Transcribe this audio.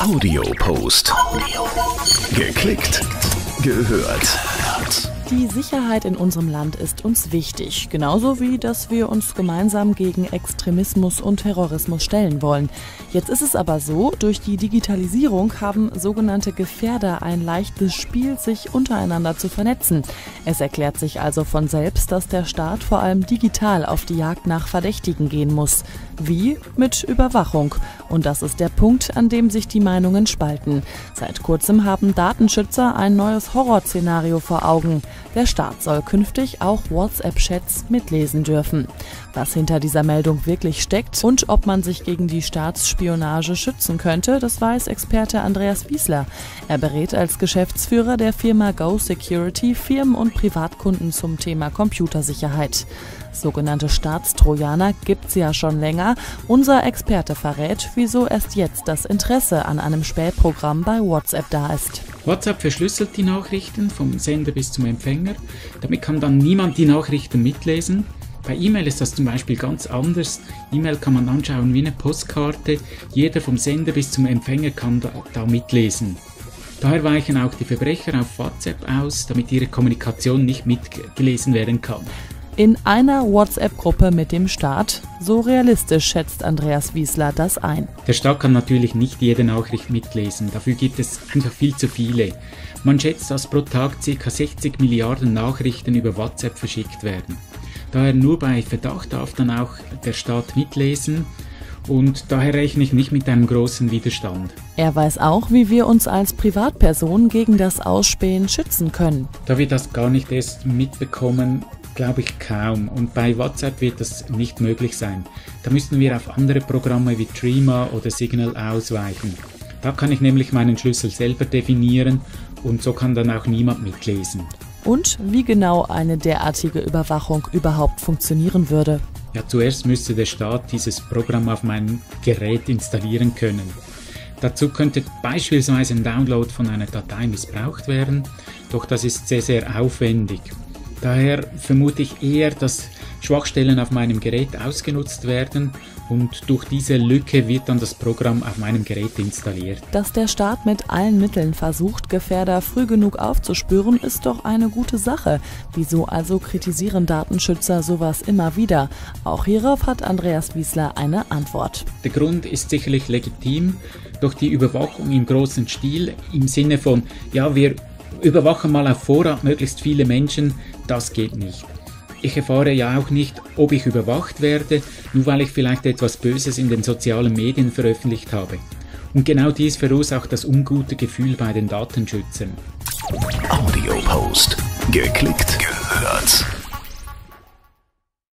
Audiopost. Geklickt, gehört. Die Sicherheit in unserem Land ist uns wichtig, genauso wie, dass wir uns gemeinsam gegen Extremismus und Terrorismus stellen wollen. Jetzt ist es aber so, durch die Digitalisierung haben sogenannte Gefährder ein leichtes Spiel, sich untereinander zu vernetzen. Es erklärt sich also von selbst, dass der Staat vor allem digital auf die Jagd nach Verdächtigen gehen muss. Wie? Mit Überwachung. Und das ist der Punkt, an dem sich die Meinungen spalten. Seit kurzem haben Datenschützer ein neues Horrorszenario vor Augen. Der Staat soll künftig auch WhatsApp-Chats mitlesen dürfen. Was hinter dieser Meldung wirklich steckt und ob man sich gegen die Staatsspionage schützen könnte, das weiß Experte Andreas Wiesler. Er berät als Geschäftsführer der Firma Go Security Firmen und Privatkunden zum Thema Computersicherheit. Sogenannte Staatstrojaner gibt's ja schon länger. Unser Experte verrät, wieso erst jetzt das Interesse an einem Spätprogramm bei WhatsApp da ist. WhatsApp verschlüsselt die Nachrichten vom Sender bis zum Empfänger. Damit kann dann niemand die Nachrichten mitlesen. Bei E-Mail ist das zum Beispiel ganz anders. E-Mail kann man anschauen wie eine Postkarte. Jeder vom Sender bis zum Empfänger kann da, da mitlesen. Daher weichen auch die Verbrecher auf WhatsApp aus, damit ihre Kommunikation nicht mitgelesen werden kann in einer WhatsApp-Gruppe mit dem Staat. So realistisch schätzt Andreas Wiesler das ein. Der Staat kann natürlich nicht jede Nachricht mitlesen, dafür gibt es einfach viel zu viele. Man schätzt, dass pro Tag ca. 60 Milliarden Nachrichten über WhatsApp verschickt werden. Daher nur bei Verdacht darf dann auch der Staat mitlesen und daher rechne ich nicht mit einem großen Widerstand. Er weiß auch, wie wir uns als Privatperson gegen das Ausspähen schützen können. Da wir das gar nicht erst mitbekommen, glaube ich kaum. Und bei WhatsApp wird das nicht möglich sein. Da müssten wir auf andere Programme wie Trima oder Signal ausweichen. Da kann ich nämlich meinen Schlüssel selber definieren und so kann dann auch niemand mitlesen. Und wie genau eine derartige Überwachung überhaupt funktionieren würde. Ja, zuerst müsste der Staat dieses Programm auf meinem Gerät installieren können. Dazu könnte beispielsweise ein Download von einer Datei missbraucht werden, doch das ist sehr, sehr aufwendig. Daher vermute ich eher, dass Schwachstellen auf meinem Gerät ausgenutzt werden und durch diese Lücke wird dann das Programm auf meinem Gerät installiert. Dass der Staat mit allen Mitteln versucht, Gefährder früh genug aufzuspüren, ist doch eine gute Sache. Wieso also kritisieren Datenschützer sowas immer wieder? Auch hierauf hat Andreas Wiesler eine Antwort. Der Grund ist sicherlich legitim, doch die Überwachung im großen Stil im Sinne von, ja, wir überwachen mal auf Vorrat möglichst viele Menschen, das geht nicht. Ich erfahre ja auch nicht, ob ich überwacht werde, nur weil ich vielleicht etwas Böses in den sozialen Medien veröffentlicht habe. Und genau dies verursacht das ungute Gefühl bei den Datenschützern. Audio Post. Geklickt